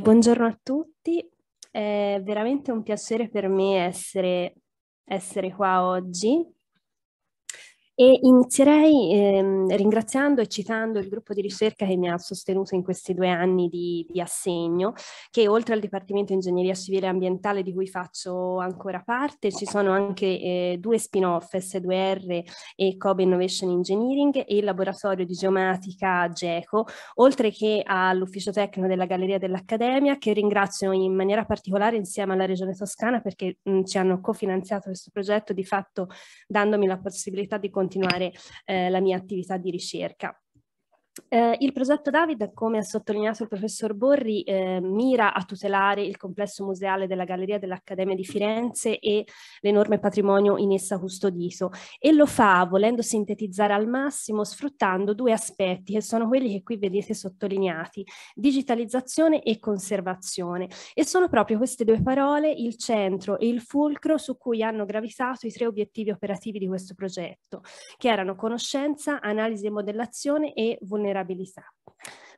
Buongiorno a tutti, è veramente un piacere per me essere, essere qua oggi e inizierei ehm, ringraziando e citando il gruppo di ricerca che mi ha sostenuto in questi due anni di, di, assegno, che oltre al Dipartimento Ingegneria Civile e Ambientale di cui faccio ancora parte, ci sono anche eh, due spin-off, S2R e Kobe Innovation Engineering e il laboratorio di geomatica GECO, oltre che all'ufficio tecnico della Galleria dell'Accademia, che ringrazio in maniera particolare insieme alla Regione Toscana perché mh, ci hanno cofinanziato questo progetto, di fatto dandomi la possibilità di continuare continuare eh, la mia attività di ricerca. Eh, il progetto David, come ha sottolineato il professor Borri, eh, mira a tutelare il complesso museale della Galleria dell'Accademia di Firenze e l'enorme patrimonio in essa custodito e lo fa volendo sintetizzare al massimo sfruttando due aspetti che sono quelli che qui vedete sottolineati, digitalizzazione e conservazione. E sono proprio queste due parole il centro e il fulcro su cui hanno gravitato i tre obiettivi operativi di questo progetto, che erano conoscenza, analisi e modellazione e vulnerabilità vulnerabilità.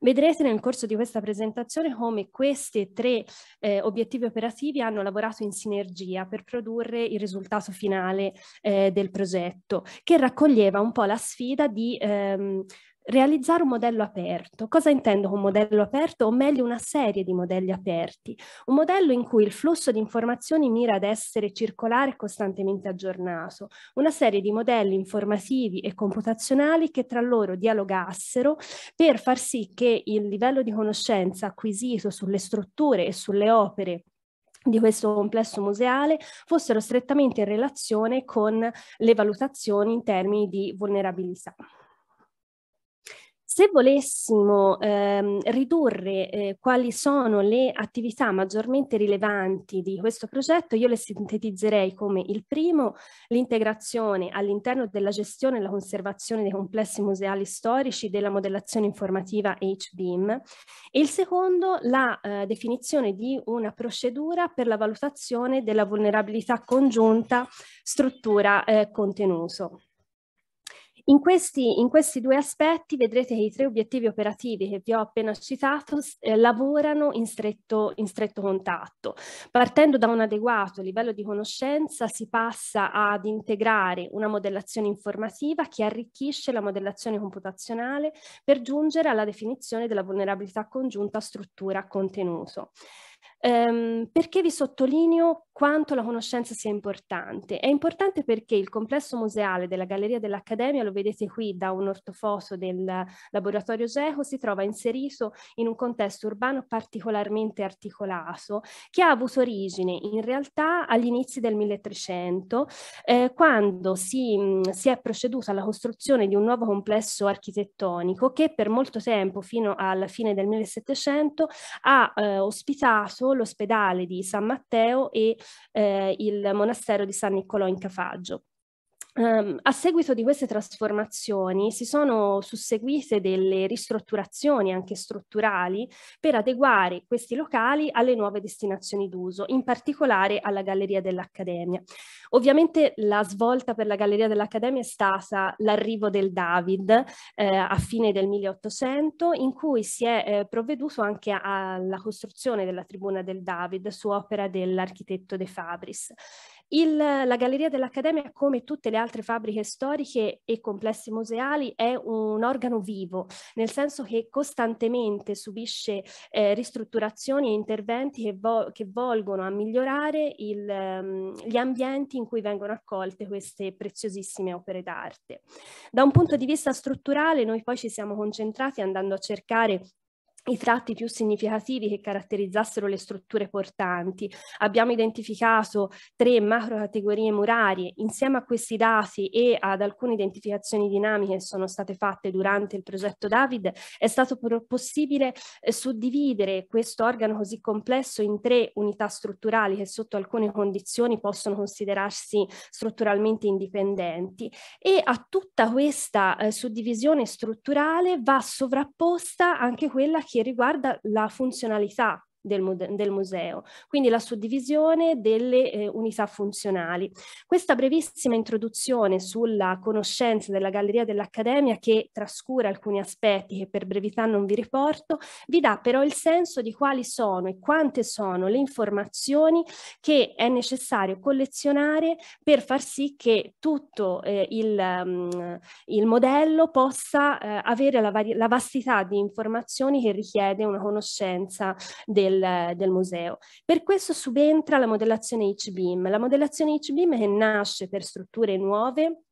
Vedrete nel corso di questa presentazione come questi tre eh, obiettivi operativi hanno lavorato in sinergia per produrre il risultato finale eh, del progetto, che raccoglieva un po' la sfida di ehm, realizzare un modello aperto. Cosa intendo con modello aperto? O meglio una serie di modelli aperti. Un modello in cui il flusso di informazioni mira ad essere circolare e costantemente aggiornato. Una serie di modelli informativi e computazionali che tra loro dialogassero per far sì che il livello di conoscenza acquisito sulle strutture e sulle opere di questo complesso museale fossero strettamente in relazione con le valutazioni in termini di vulnerabilità. Se volessimo ehm, ridurre eh, quali sono le attività maggiormente rilevanti di questo progetto, io le sintetizzerei come il primo l'integrazione all'interno della gestione e la conservazione dei complessi museali storici della modellazione informativa HBIM e il secondo la eh, definizione di una procedura per la valutazione della vulnerabilità congiunta struttura-contenuto. Eh, in questi, in questi, due aspetti vedrete che i tre obiettivi operativi che vi ho appena citato eh, lavorano in stretto, in stretto contatto. Partendo da un adeguato livello di conoscenza si passa ad integrare una modellazione informativa che arricchisce la modellazione computazionale per giungere alla definizione della vulnerabilità congiunta struttura-contenuto. Um, perché vi sottolineo quanto la conoscenza sia importante? È importante perché il complesso museale della Galleria dell'Accademia, lo vedete qui da un ortofoto del laboratorio GECO, si trova inserito in un contesto urbano particolarmente articolato che ha avuto origine in realtà agli inizi del 1300 eh, quando si, mh, si è proceduto alla costruzione di un nuovo complesso architettonico che per molto tempo, fino alla fine del 1700, ha eh, ospitato l'ospedale di San Matteo e eh, il monastero di San Niccolò in Cafaggio. Um, a seguito di queste trasformazioni si sono susseguite delle ristrutturazioni anche strutturali per adeguare questi locali alle nuove destinazioni d'uso, in particolare alla Galleria dell'Accademia. Ovviamente la svolta per la Galleria dell'Accademia è stata l'arrivo del David eh, a fine del 1800, in cui si è eh, provveduto anche alla costruzione della tribuna del David su opera dell'architetto De Fabris. Il, la Galleria dell'Accademia, come tutte le altre fabbriche storiche e complessi museali, è un organo vivo, nel senso che costantemente subisce eh, ristrutturazioni e interventi che, vo che volgono a migliorare il, um, gli ambienti in cui vengono accolte queste preziosissime opere d'arte. Da un punto di vista strutturale, noi poi ci siamo concentrati andando a cercare i tratti più significativi che caratterizzassero le strutture portanti. Abbiamo identificato tre macro categorie murarie. Insieme a questi dati e ad alcune identificazioni dinamiche che sono state fatte durante il progetto David, è stato possibile eh, suddividere questo organo così complesso in tre unità strutturali che sotto alcune condizioni possono considerarsi strutturalmente indipendenti e a tutta questa eh, suddivisione strutturale va sovrapposta anche quella che che riguarda la funzionalità del, del museo, quindi la suddivisione delle eh, unità funzionali. Questa brevissima introduzione sulla conoscenza della Galleria dell'Accademia che trascura alcuni aspetti che per brevità non vi riporto, vi dà però il senso di quali sono e quante sono le informazioni che è necessario collezionare per far sì che tutto eh, il, um, il, modello possa eh, avere la, la, vastità di informazioni che richiede una conoscenza del, del museo. Per questo subentra la modellazione HBIM. La modellazione HBIM che nasce per strutture nuove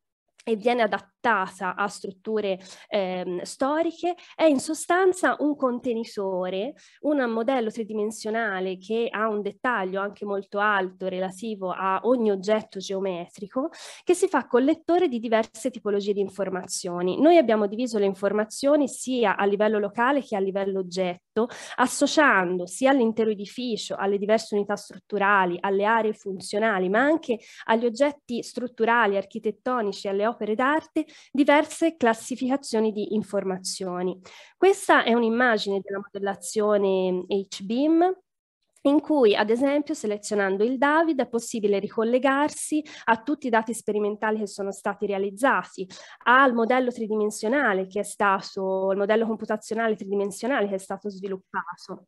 e viene adattata a strutture ehm, storiche, è in sostanza un contenitore, un modello tridimensionale che ha un dettaglio anche molto alto relativo a ogni oggetto geometrico, che si fa collettore di diverse tipologie di informazioni. Noi abbiamo diviso le informazioni sia a livello locale che a livello oggetto, associando sia all'intero edificio, alle diverse unità strutturali, alle aree funzionali, ma anche agli oggetti strutturali, architettonici, alle opere d'arte diverse classificazioni di informazioni. Questa è un'immagine della modellazione HBIM in cui ad esempio selezionando il David è possibile ricollegarsi a tutti i dati sperimentali che sono stati realizzati, al modello tridimensionale che è stato, il modello computazionale tridimensionale che è stato sviluppato.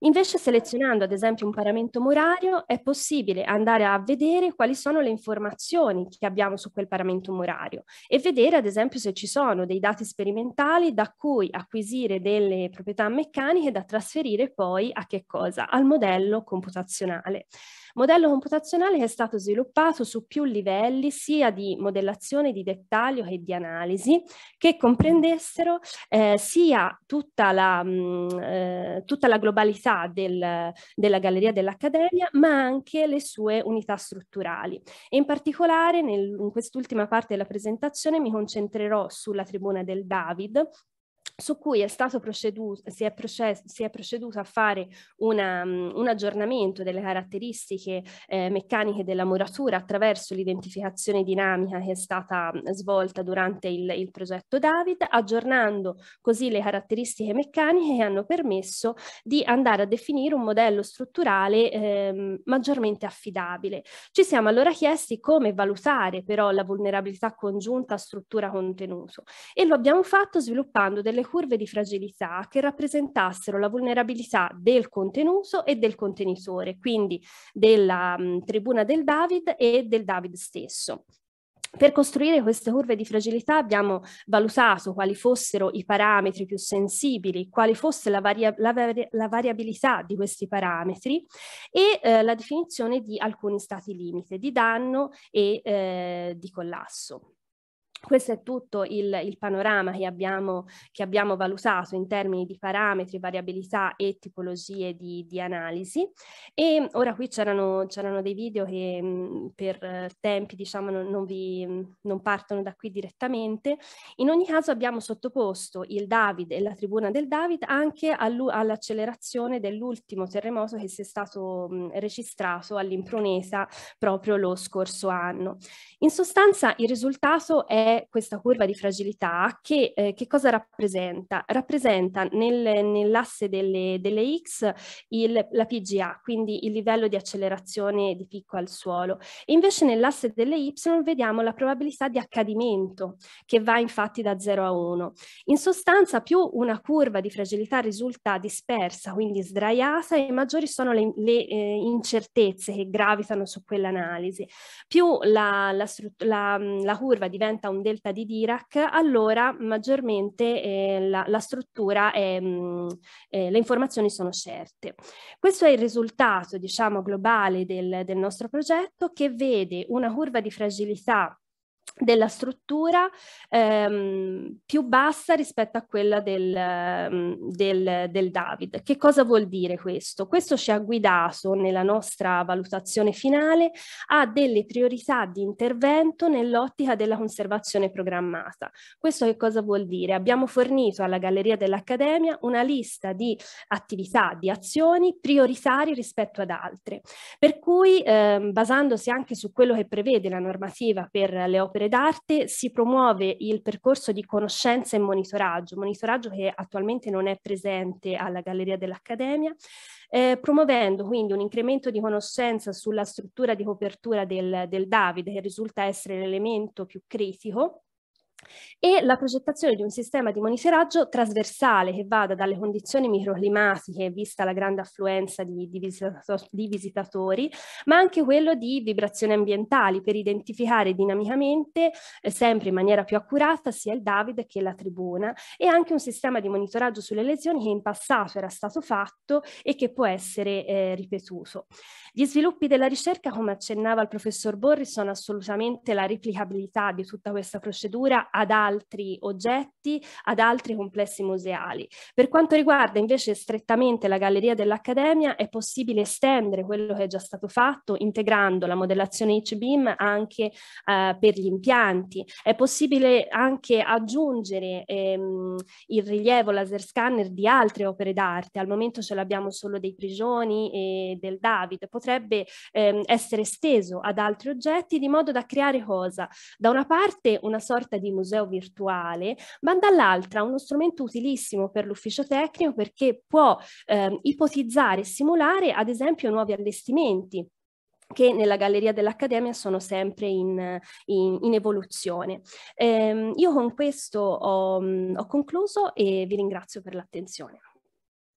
Invece selezionando ad esempio un paramento murario è possibile andare a vedere quali sono le informazioni che abbiamo su quel paramento murario e vedere ad esempio se ci sono dei dati sperimentali da cui acquisire delle proprietà meccaniche da trasferire poi a che cosa? Al modello computazionale. Modello computazionale che è stato sviluppato su più livelli sia di modellazione di dettaglio che di analisi che comprendessero eh, sia tutta la, mh, mm, eh, tutta la globalità del, della Galleria dell'Accademia ma anche le sue unità strutturali. E in particolare nel, in quest'ultima parte della presentazione mi concentrerò sulla tribuna del David su cui è stato proceduto, si è, processo, si è proceduto a fare una, um, un aggiornamento delle caratteristiche eh, meccaniche della muratura attraverso l'identificazione dinamica che è stata svolta durante il, il, progetto David, aggiornando così le caratteristiche meccaniche che hanno permesso di andare a definire un modello strutturale eh, maggiormente affidabile. Ci siamo allora chiesti come valutare però la vulnerabilità congiunta struttura-contenuto e lo abbiamo fatto sviluppando delle curve di fragilità che rappresentassero la vulnerabilità del contenuto e del contenitore, quindi della mh, tribuna del David e del David stesso. Per costruire queste curve di fragilità abbiamo valutato quali fossero i parametri più sensibili, quali fosse la, varia la, vari la variabilità di questi parametri e eh, la definizione di alcuni stati limite di danno e eh, di collasso. Questo è tutto il, il panorama che abbiamo, che abbiamo, valutato in termini di parametri, variabilità e tipologie di, di analisi. E ora qui c'erano, dei video che mh, per tempi diciamo non, non, vi, non partono da qui direttamente. In ogni caso abbiamo sottoposto il David e la tribuna del David anche all'accelerazione dell'ultimo terremoto che si è stato mh, registrato all'Imprunesa proprio lo scorso anno. In sostanza il risultato è questa curva di fragilità che, eh, che cosa rappresenta? Rappresenta nel, nell'asse delle, delle X il, la PGA, quindi il livello di accelerazione di picco al suolo. Invece nell'asse delle Y vediamo la probabilità di accadimento che va infatti da 0 a 1. In sostanza più una curva di fragilità risulta dispersa, quindi sdraiata, e maggiori sono le, le eh, incertezze che gravitano su quell'analisi. Più la, la, la, la curva diventa un delta di Dirac, allora maggiormente eh, la, la, struttura e mm, eh, le informazioni sono certe. Questo è il risultato, diciamo, globale del, del nostro progetto che vede una curva di fragilità della struttura ehm, più bassa rispetto a quella del, ehm, del, del, David. Che cosa vuol dire questo? Questo ci ha guidato nella nostra valutazione finale a delle priorità di intervento nell'ottica della conservazione programmata. Questo che cosa vuol dire? Abbiamo fornito alla Galleria dell'Accademia una lista di attività, di azioni prioritarie rispetto ad altre, per cui ehm, basandosi anche su quello che prevede la normativa per le opere opere d'arte, si promuove il percorso di conoscenza e monitoraggio, monitoraggio che attualmente non è presente alla Galleria dell'Accademia, eh, promuovendo quindi un incremento di conoscenza sulla struttura di copertura del, del Davide, che risulta essere l'elemento più critico e la progettazione di un sistema di monitoraggio trasversale che vada dalle condizioni microclimatiche, vista la grande affluenza di, di, visitato, di visitatori, ma anche quello di vibrazioni ambientali per identificare dinamicamente, eh, sempre in maniera più accurata, sia il David che la tribuna e anche un sistema di monitoraggio sulle lesioni che in passato era stato fatto e che può essere eh, ripetuto. Gli sviluppi della ricerca, come accennava il professor Borri, sono assolutamente la replicabilità di tutta questa procedura ad altri oggetti, ad altri complessi museali. Per quanto riguarda invece strettamente la Galleria dell'Accademia, è possibile estendere quello che è già stato fatto integrando la modellazione HBIM anche eh, per gli impianti. È possibile anche aggiungere ehm, il rilievo laser scanner di altre opere d'arte. Al momento ce l'abbiamo solo dei prigioni e del David. Potrebbe ehm, essere esteso ad altri oggetti di modo da creare cosa? Da una parte una sorta di museo virtuale, ma dall'altra uno strumento utilissimo per l'ufficio tecnico perché può eh, ipotizzare e simulare ad esempio nuovi allestimenti che nella galleria dell'Accademia sono sempre in, in, in evoluzione. Eh, io con questo ho, ho concluso e vi ringrazio per l'attenzione.